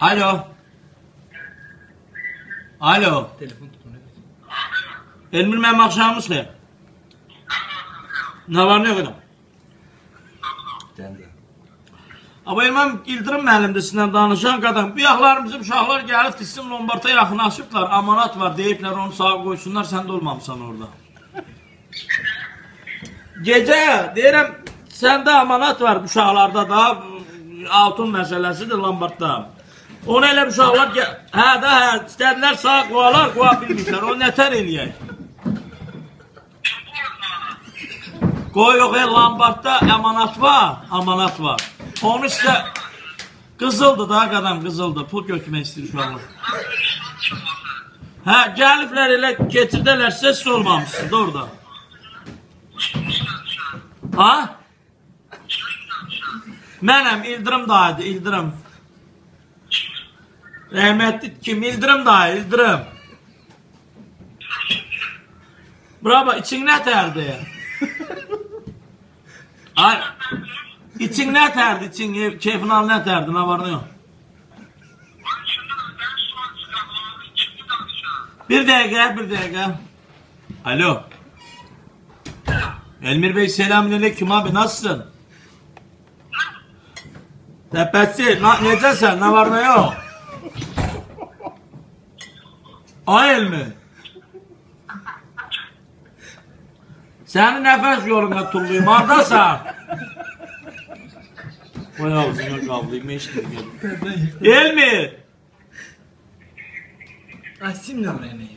Alo. Alo. Telefon tutun. Elmir mənim axşamınız xeyir. Nə var, nə qədər? Geldi. Amma Elməm İldırım müəllimdir sizinlə danışan qadın. Bu yaxlar bizim uşaqlar gəlib sizin Lombarda yaxınlaşıblar. Amanat var, deyiblər onu sağa qoysunlar, sən də olmamısan orada. Gecə deyirəm, səndə amanat var uşaqlarda da altın məsələsidir Lombardda. Onu elə bu uşaqlar hə də hə istədilər sağa qoyalar, qoya bilmirlər. O nətər eləyək? Qoy yox, e, Lombardda əmanat var, amanat var. Onu istə qızıldı da qadam, qızıldı. Pul götürmək istəyir uşaqlar. Hə, gəliblər elə keçirdələr, siz olmamışsınız da orada. Ha? Mənəm İldırım dayıdır, İldırım. Rəhmətli kim? İldırım dayı, İldırım. Bravo, için nətərdir? Ay, için nətərdir, için, ev- keyfin al nətərdir, nə var, nə yox? Bir dəqiqə, bir dəqiqə. Alo. Elmir Bey selamünaleyküm abi nasılsın? Təpəsi, na, necəsən? Nə var, nə yox? Ay Elmir. Səni nəfəs yoluna tulluyum, haradasan? Vay ağzına qavlayım, eşitdim. Elmir. Ah sim nömrəni.